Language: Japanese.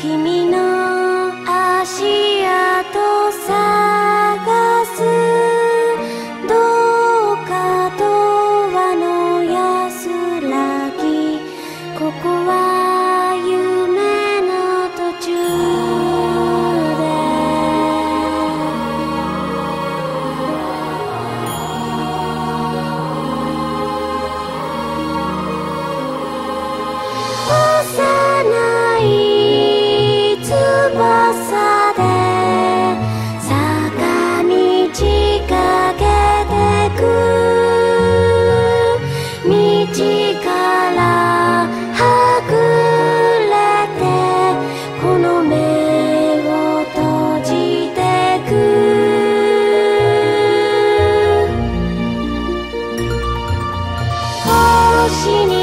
君しに